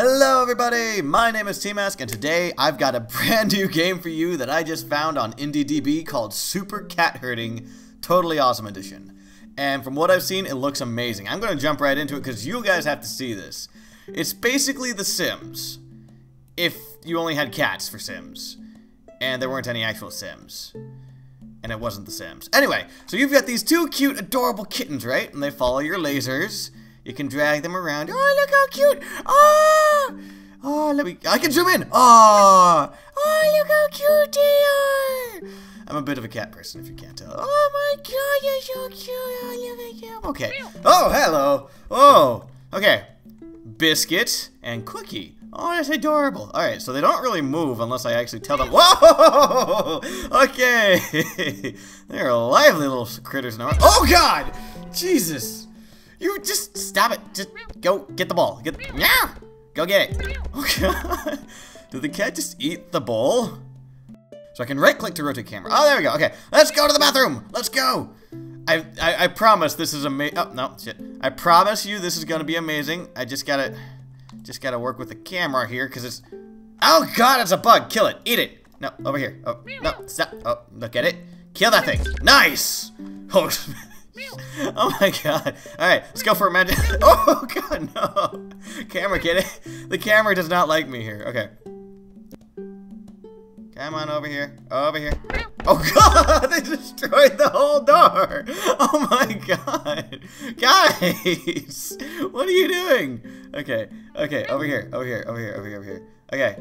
Hello everybody, my name is T-Mask and today I've got a brand new game for you that I just found on IndieDB called Super Cat Herding Totally Awesome Edition. And from what I've seen, it looks amazing. I'm going to jump right into it because you guys have to see this. It's basically The Sims, if you only had cats for Sims, and there weren't any actual Sims. And it wasn't The Sims. Anyway, so you've got these two cute, adorable kittens, right? And they follow your lasers. You can drag them around. Oh, look how cute! Oh! Oh, let me. I can zoom in! Oh! Oh, look how cute they are! I'm a bit of a cat person, if you can't tell. Oh my god, you're so cute! Oh, look at you. Okay. Oh, hello! Oh! Okay. Biscuit and Cookie. Oh, that's adorable. Alright, so they don't really move unless I actually tell them. Whoa! Okay. They're lively little critters now. Oh, God! Jesus! You just stop it. Just go get the ball. Get yeah. Go get it. Okay. Did the cat just eat the ball? So I can right click to rotate camera. Oh, there we go. Okay, let's go to the bathroom. Let's go. I I, I promise this is amazing. Oh no, shit. I promise you this is gonna be amazing. I just gotta just gotta work with the camera here because it's. Oh god, it's a bug. Kill it. Eat it. No, over here. Oh no, stop. Oh, look at it. Kill that thing. Nice. Oh. oh my god. Alright, let's go for a magic. Oh god, no. Camera, get it? The camera does not like me here. Okay. Come on over here. Over here. Oh god, they destroyed the whole door. Oh my god. Guys, what are you doing? Okay, okay, over here, over here, over here, over here, over here. Okay.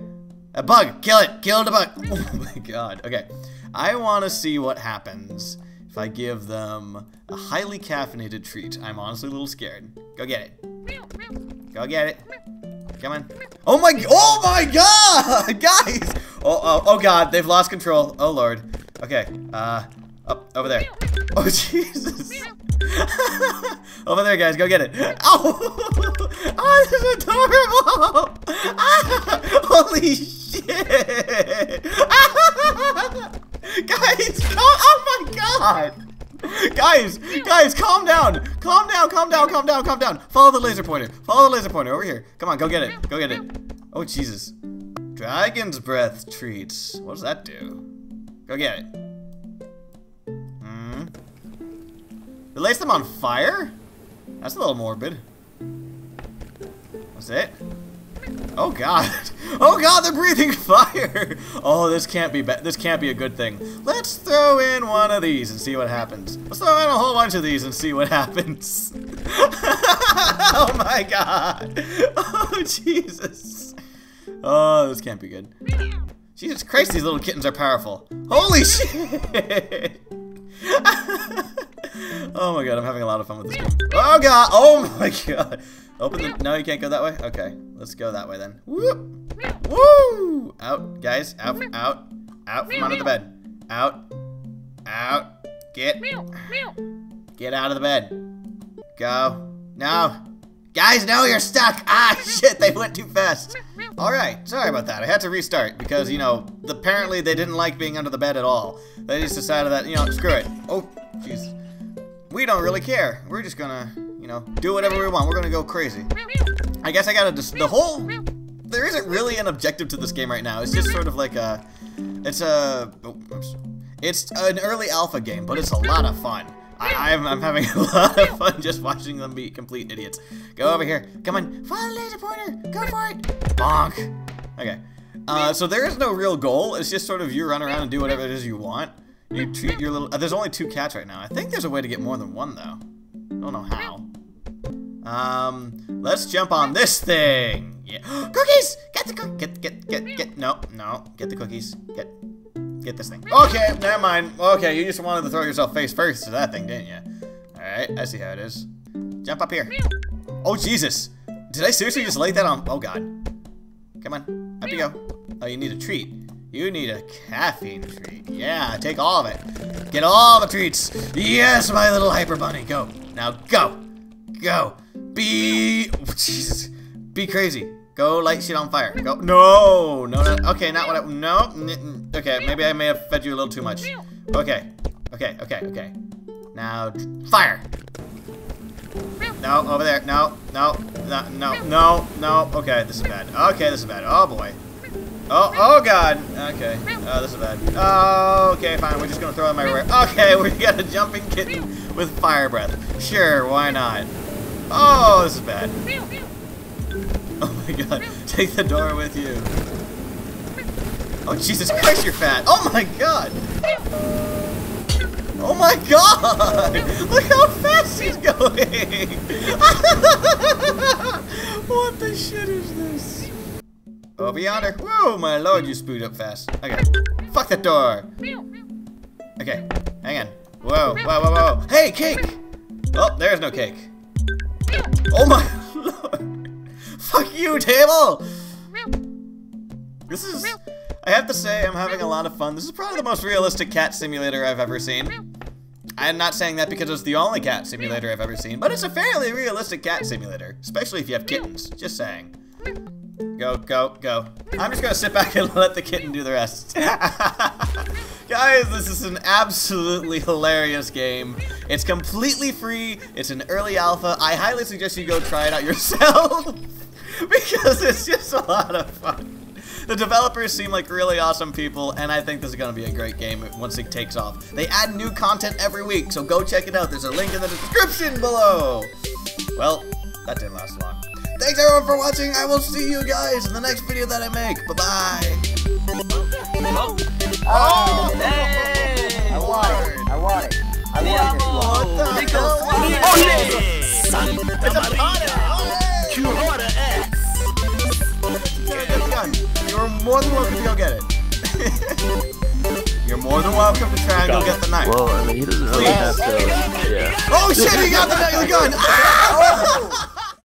A bug, kill it, kill the bug. Oh my god. Okay. I want to see what happens if I give them a highly caffeinated treat. I'm honestly a little scared. Go get it. Go get it. Come on. Oh my, oh my god! Guys! Oh, oh, oh god, they've lost control. Oh lord. Okay, uh, up, over there. Oh Jesus. over there, guys, go get it. Oh! Oh, this is adorable! Ah, holy shit! Guys, oh, oh my god! guys, guys, calm down. Calm down, calm down, calm down, calm down. Follow the laser pointer. Follow the laser pointer over here. Come on, go get it. Go get it. Oh, Jesus. Dragon's breath treats. What does that do? Go get it. Hmm. Release them on fire? That's a little morbid. That's it? Oh god. Oh god, they're breathing fire. Oh, this can't be this can't be a good thing. Let's throw in one of these and see what happens. Let's throw in a whole bunch of these and see what happens. oh my god. Oh Jesus. Oh, this can't be good. Jesus Christ, these little kittens are powerful. Holy shit. oh my god, I'm having a lot of fun with this game. Oh god, oh my god. Open the, no you can't go that way? Okay, let's go that way then. Whoop. Woo! Out, guys, out, out, out from under the bed. Out, out, get, get out of the bed. Go, no. Guys, no, you're stuck. Ah, shit, they went too fast. All right, sorry about that. I had to restart because, you know, apparently they didn't like being under the bed at all. They just decided that, you know, screw it. Oh, jeez. We don't really care. We're just gonna, you know, do whatever we want. We're gonna go crazy. I guess I gotta just, the whole, there isn't really an objective to this game right now. It's just sort of like a, it's a, it's an early alpha game, but it's a lot of fun. I, am I'm, I'm having a lot of fun just watching them be complete idiots. Go over here. Come on. Follow the laser pointer. Go for it. Bonk. Okay. Uh, so there is no real goal. It's just sort of you run around and do whatever it is you want. You treat your little... Uh, there's only two cats right now. I think there's a way to get more than one, though. I don't know how. Um, let's jump on this thing. Yeah. cookies! Get the cook. Get, get, get, get. No, no. Get the cookies. Get, get this thing. Okay, never mind. Okay, you just wanted to throw yourself face first to that thing, didn't you? Alright, I see how it is. Jump up here. Oh, Jesus. Did I seriously just lay that on? Oh, God. Come on. Up you go. Oh, you need a treat. You need a caffeine treat. Yeah, take all of it. Get all the treats. Yes, my little hyper bunny. Go. Now go. Go. Be... Jesus. Be crazy. Go light shit on fire. Go. No. No, no. Okay, not what I... No. Okay, maybe I may have fed you a little too much. Okay. Okay, okay, okay. Now, fire. no, over there. No, no, no, no, no, no. Okay, this is bad. Okay, this is bad. Oh boy. Oh, oh god. Okay. Oh, this is bad. Oh, okay, fine. We're just gonna throw them everywhere. Okay, we got a jumping kitten with fire breath. Sure, why not? Oh, this is bad. Oh my god. Take the door with you. Oh, Jesus Christ, you're fat. Oh my god. Oh my god! Look how fast he's going! what the shit is this? Oh, Over yonder. Whoa, my lord, you spooked up fast. Okay. Fuck the door! Okay, hang on. Whoa, whoa, whoa, whoa. Hey, cake! Oh, there's no cake. Oh my! Fuck you, table! This is... I have to say, I'm having a lot of fun. This is probably the most realistic cat simulator I've ever seen. I'm not saying that because it's the only cat simulator I've ever seen, but it's a fairly realistic cat simulator, especially if you have kittens. Just saying. Go, go, go. I'm just gonna sit back and let the kitten do the rest. Guys, this is an absolutely hilarious game. It's completely free. It's an early alpha. I highly suggest you go try it out yourself because it's just a lot of fun. The developers seem like really awesome people, and I think this is going to be a great game once it takes off. They add new content every week, so go check it out. There's a link in the description below. Well, that didn't last long. Thanks everyone for watching. I will see you guys in the next video that I make. Bye-bye. Oh, oh. oh. oh hey. I want it. I want it. I want it. What the hell? Santa Maria. Curora X. Get the gun. You're more than welcome to go get it. You're more than welcome to try and go get the knife. Well, I mean, he doesn't really have to. Yeah. Oh shit, he got the, the gun! Ah!